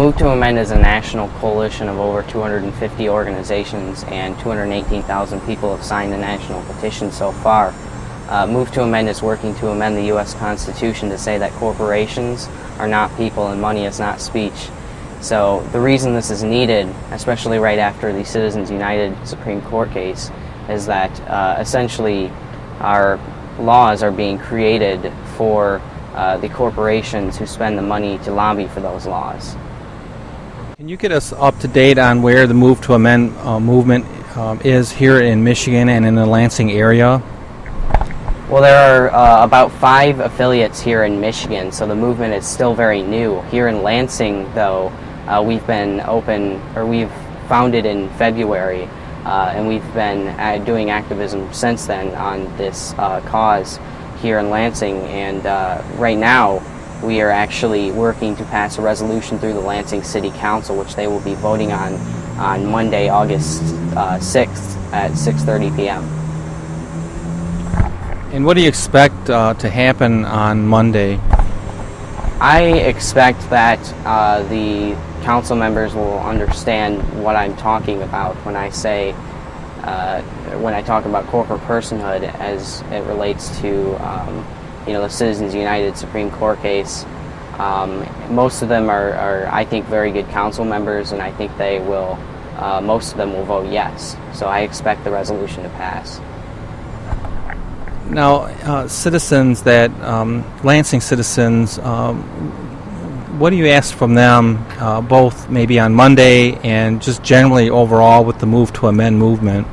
Move to Amend is a national coalition of over 250 organizations and 218,000 people have signed the national petition so far. Uh, Move to Amend is working to amend the U.S. Constitution to say that corporations are not people and money is not speech. So the reason this is needed, especially right after the Citizens United Supreme Court case, is that uh, essentially our laws are being created for uh, the corporations who spend the money to lobby for those laws. Can you get us up to date on where the Move to Amend uh, movement um, is here in Michigan and in the Lansing area? Well, there are uh, about five affiliates here in Michigan, so the movement is still very new. Here in Lansing, though, uh, we've been open, or we've founded in February, uh, and we've been uh, doing activism since then on this uh, cause here in Lansing. And uh, right now, we are actually working to pass a resolution through the Lansing City Council, which they will be voting on on Monday, August uh, 6th at 6:30 p.m. And what do you expect uh, to happen on Monday? I expect that uh, the council members will understand what I'm talking about when I say uh, when I talk about corporate personhood as it relates to um, you know the Citizens United Supreme Court case. Um, most of them are, are, I think, very good council members, and I think they will. Uh, most of them will vote yes. So I expect the resolution to pass. Now, uh, citizens that um, Lansing citizens, um, what do you ask from them, uh, both maybe on Monday and just generally overall with the Move to Amend movement?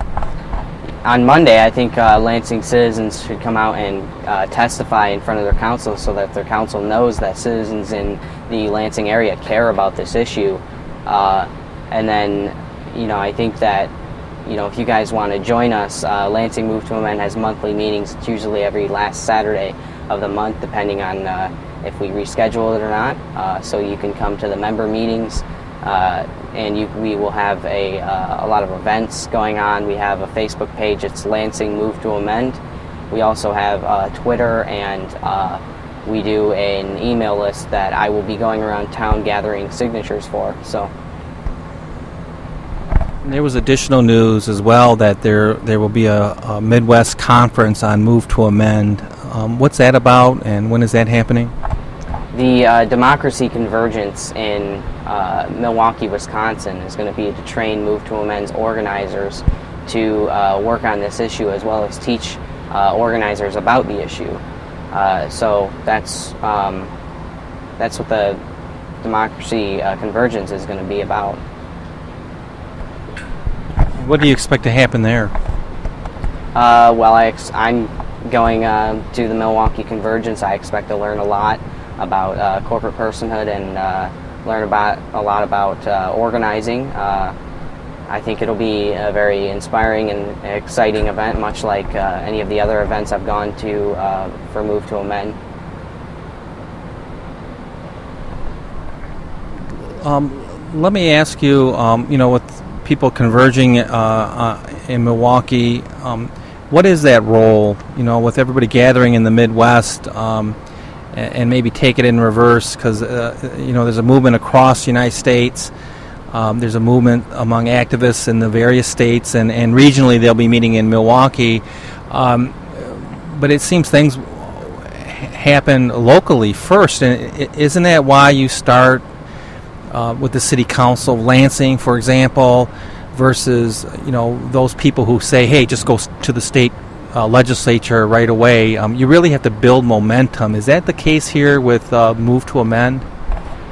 On Monday, I think uh, Lansing citizens should come out and uh, testify in front of their council so that their council knows that citizens in the Lansing area care about this issue. Uh, and then, you know, I think that, you know, if you guys want to join us, uh, Lansing Move to Amend has monthly meetings. It's usually every last Saturday of the month, depending on uh, if we reschedule it or not. Uh, so you can come to the member meetings. Uh, and you, we will have a, uh, a lot of events going on. We have a Facebook page, it's Lansing Move to Amend. We also have uh, Twitter, and we do an email list that I will be going around town gathering signatures for. So. There was additional news as well that there there will be a, a Midwest conference on Move to Amend. Um, what's that about, and when is that happening? The uh, Democracy Convergence in uh, Milwaukee, Wisconsin is going to be to train Move to Amend's organizers to uh, work on this issue as well as teach uh, organizers about the issue. Uh, so that's, um, that's what the Democracy uh, Convergence is going to be about. What do you expect to happen there? well, I am going to the Milwaukee Convergence. I expect to learn a lot about uh, corporate personhood and uh, learn about a lot about uh, organizing. Uh, I think it'll be a very inspiring and exciting event, much like uh, any of the other events I've gone to uh, for Move to Amend. Um, let me ask you, um, you know, with people converging in Milwaukee, um, what is that role? You know, with everybody gathering in the Midwest, um, and, maybe take it in reverse because uh, you know there's a movement across the United States. Um, there's a movement among activists in the various states, and, and regionally they'll be meeting in Milwaukee. Um, but it seems things happen locally first, and isn't that why you start uh, with the city council of Lansing, for example, versus you know those people who say, "Hey, just go to the state uh, legislature right away. Um, you really have to build momentum. Is that the case here with uh, Move to Amend?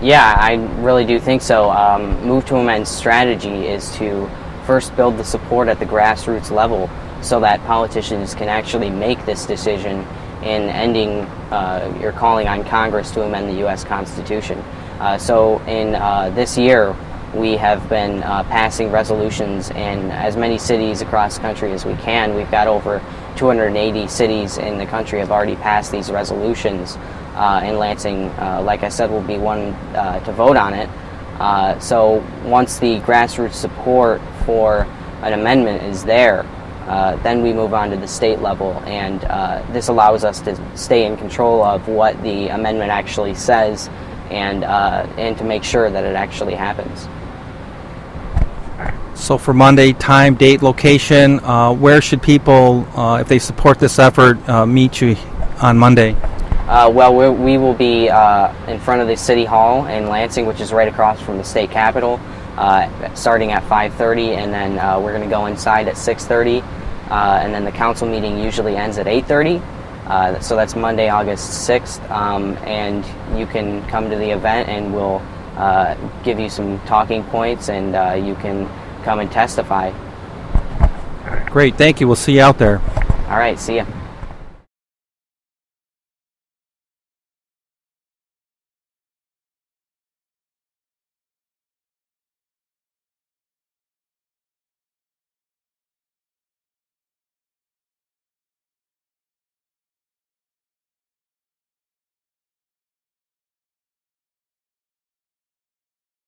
Yeah, I really do think so. Um, Move to Amend's strategy is to first build the support at the grassroots level so that politicians can actually make this decision in ending uh, or calling on Congress to amend the U.S. Constitution. Uh, so in uh, this year, we have been uh, passing resolutions in as many cities across the country as we can. We've got over 280 cities in the country have already passed these resolutions. Uh, and Lansing, uh, like I said, will be one uh, to vote on it. Uh, so once the grassroots support for an amendment is there, uh, then we move on to the state level, and this allows us to stay in control of what the amendment actually says and uh, and to make sure that it actually happens. So for Monday, time, date, location, uh, where should people, uh, if they support this effort, uh, meet you on Monday? Uh, well, we, will be uh, in front of the city hall in Lansing, which is right across from the state capitol, uh, starting at 5:30, and then we're going to go inside at 6:30, uh, and then the council meeting usually ends at 8:30. Uh, so that's Monday, August 6th, um, and you can come to the event, and we'll give you some talking points, and you can come and testify. Great, thank you. We'll see you out there. All right, see ya.